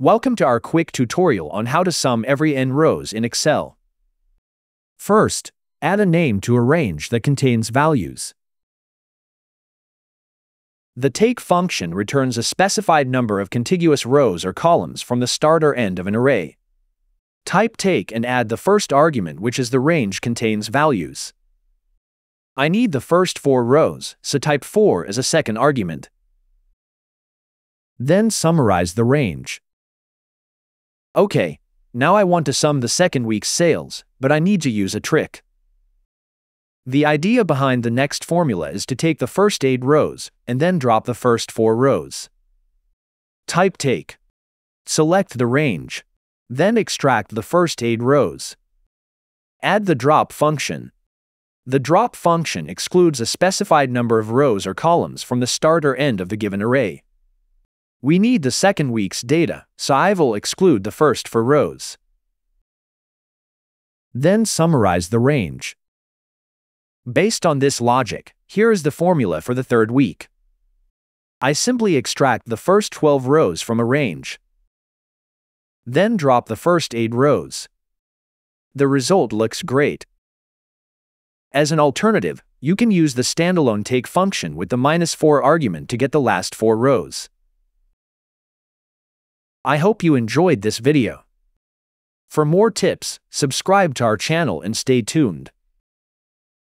Welcome to our quick tutorial on how to sum every n rows in Excel. First, add a name to a range that contains values. The take function returns a specified number of contiguous rows or columns from the start or end of an array. Type take and add the first argument which is the range contains values. I need the first four rows, so type 4 as a second argument. Then summarize the range. Okay, now I want to sum the second week's sales, but I need to use a trick. The idea behind the next formula is to take the first 8 rows, and then drop the first 4 rows. Type take. Select the range. Then extract the first 8 rows. Add the drop function. The drop function excludes a specified number of rows or columns from the start or end of the given array. We need the second week's data, so I will exclude the first four rows. Then summarize the range. Based on this logic, here is the formula for the third week. I simply extract the first 12 rows from a range. Then drop the first 8 rows. The result looks great. As an alternative, you can use the standalone take function with the minus 4 argument to get the last 4 rows. I hope you enjoyed this video. For more tips, subscribe to our channel and stay tuned.